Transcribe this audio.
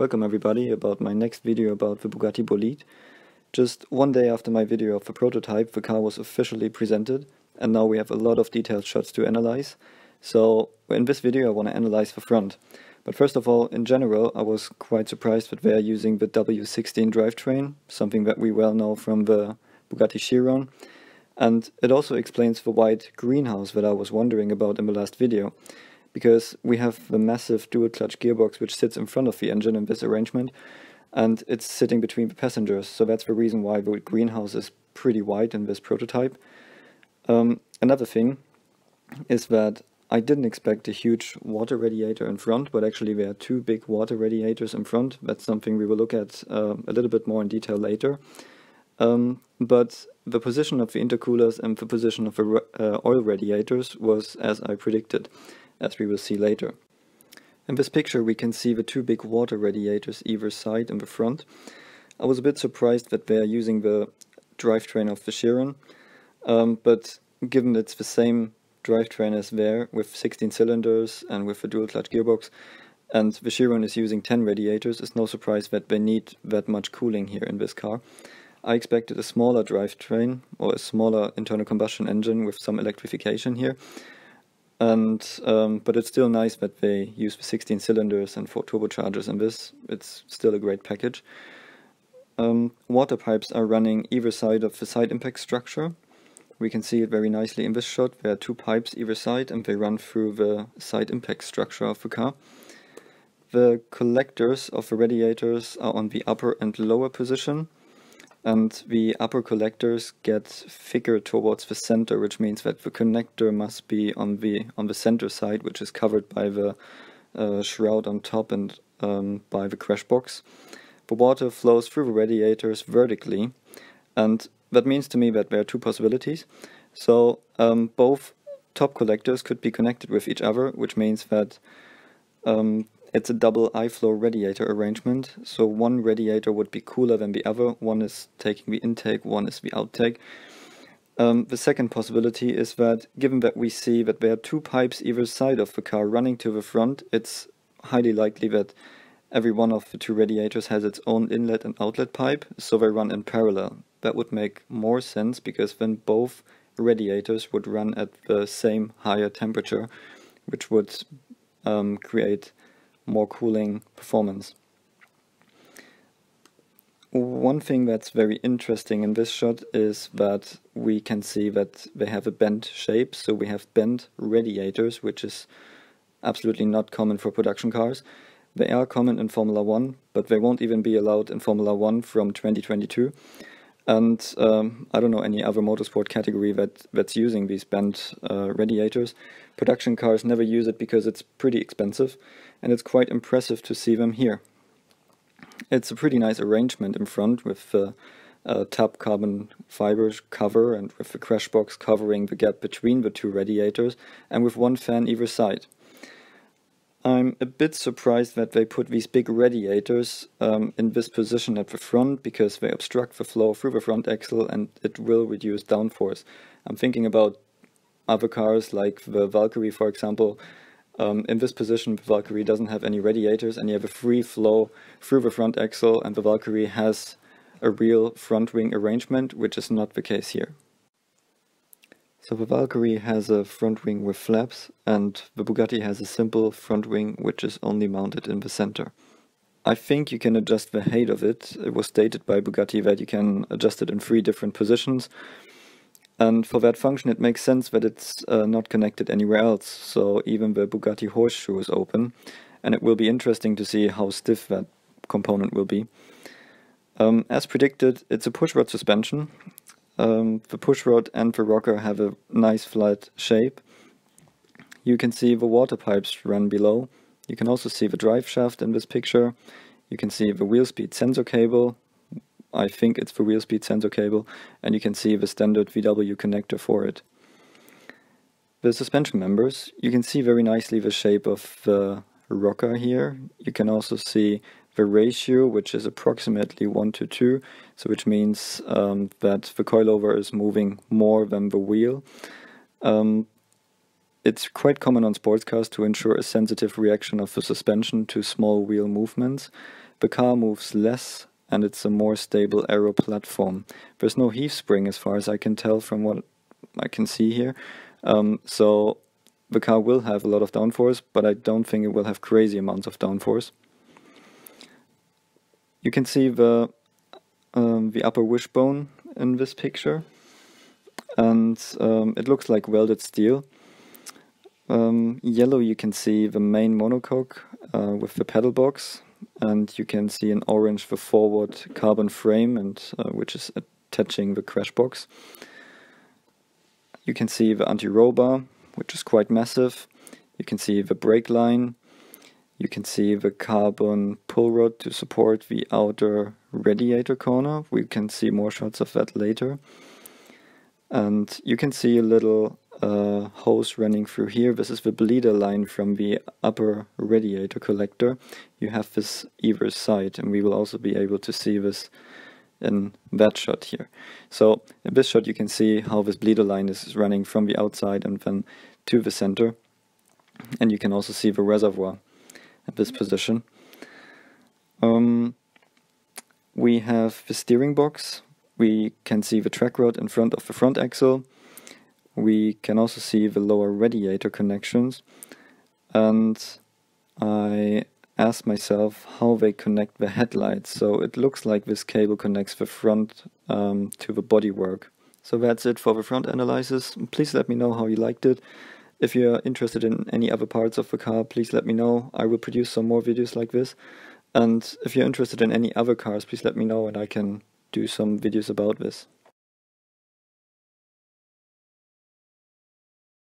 Welcome everybody about my next video about the Bugatti Bolide. Just one day after my video of the prototype, the car was officially presented and now we have a lot of detailed shots to analyze. So in this video I want to analyze the front. But first of all, in general, I was quite surprised that they are using the W16 drivetrain, something that we well know from the Bugatti Chiron. And it also explains the white greenhouse that I was wondering about in the last video because we have the massive dual clutch gearbox which sits in front of the engine in this arrangement and it's sitting between the passengers so that's the reason why the greenhouse is pretty wide in this prototype. Um, another thing is that I didn't expect a huge water radiator in front, but actually there are two big water radiators in front. That's something we will look at uh, a little bit more in detail later. Um, but the position of the intercoolers and the position of the uh, oil radiators was as I predicted as we will see later. In this picture we can see the two big water radiators either side in the front. I was a bit surprised that they are using the drivetrain of the Chiron, um, but given it's the same drivetrain as there with 16 cylinders and with a dual clutch gearbox, and the Chiron is using 10 radiators, it's no surprise that they need that much cooling here in this car. I expected a smaller drivetrain or a smaller internal combustion engine with some electrification here, and um, but it's still nice that they use the 16 cylinders and four turbochargers in this. It's still a great package. Um, water pipes are running either side of the side impact structure. We can see it very nicely in this shot. There are two pipes either side and they run through the side impact structure of the car. The collectors of the radiators are on the upper and lower position and the upper collectors get thicker towards the center, which means that the connector must be on the on the center side, which is covered by the uh, shroud on top and um, by the crash box. The water flows through the radiators vertically, and that means to me that there are two possibilities. So um, both top collectors could be connected with each other, which means that um, it's a double I-flow radiator arrangement, so one radiator would be cooler than the other, one is taking the intake, one is the outtake. Um, the second possibility is that, given that we see that there are two pipes either side of the car running to the front, it's highly likely that every one of the two radiators has its own inlet and outlet pipe, so they run in parallel. That would make more sense because then both radiators would run at the same higher temperature, which would um, create more cooling performance. One thing that's very interesting in this shot is that we can see that they have a bent shape, so we have bent radiators, which is absolutely not common for production cars. They are common in Formula 1, but they won't even be allowed in Formula 1 from 2022. And um, I don't know any other motorsport category that, that's using these bent uh, radiators. Production cars never use it because it's pretty expensive and it's quite impressive to see them here. It's a pretty nice arrangement in front with uh, top carbon fiber cover and with the crash box covering the gap between the two radiators and with one fan either side. I'm a bit surprised that they put these big radiators um, in this position at the front because they obstruct the flow through the front axle and it will reduce downforce. I'm thinking about other cars like the Valkyrie for example um, in this position, the Valkyrie doesn't have any radiators and you have a free flow through the front axle and the Valkyrie has a real front wing arrangement, which is not the case here. So the Valkyrie has a front wing with flaps and the Bugatti has a simple front wing which is only mounted in the center. I think you can adjust the height of it. It was stated by Bugatti that you can adjust it in three different positions. And for that function, it makes sense that it's uh, not connected anywhere else. So even the Bugatti horseshoe is open. And it will be interesting to see how stiff that component will be. Um, as predicted, it's a pushrod suspension. Um, the pushrod and the rocker have a nice flat shape. You can see the water pipes run below. You can also see the drive shaft in this picture. You can see the wheel speed sensor cable, I think it's the wheel speed sensor cable, and you can see the standard VW connector for it. The suspension members, you can see very nicely the shape of the rocker here. You can also see the ratio, which is approximately 1 to 2, so which means um, that the coilover is moving more than the wheel. Um, it's quite common on sports cars to ensure a sensitive reaction of the suspension to small wheel movements. The car moves less and it's a more stable aero platform. There's no heave spring as far as I can tell from what I can see here. Um, so the car will have a lot of downforce, but I don't think it will have crazy amounts of downforce. You can see the um, the upper wishbone in this picture, and um, it looks like welded steel. Um, yellow you can see the main monocoque uh, with the pedal box, and you can see in orange the forward carbon frame, and uh, which is attaching the crash box. You can see the anti-roll bar, which is quite massive. You can see the brake line. You can see the carbon pull rod to support the outer radiator corner. We can see more shots of that later. And you can see a little hose running through here. This is the bleeder line from the upper radiator collector. You have this either side, and we will also be able to see this in that shot here. So in this shot you can see how this bleeder line is running from the outside and then to the center. And you can also see the reservoir at this position. Um, we have the steering box. We can see the track rod in front of the front axle. We can also see the lower radiator connections. And I asked myself how they connect the headlights. So it looks like this cable connects the front um, to the bodywork. So that's it for the front analysis. Please let me know how you liked it. If you're interested in any other parts of the car, please let me know. I will produce some more videos like this. And if you're interested in any other cars, please let me know and I can do some videos about this.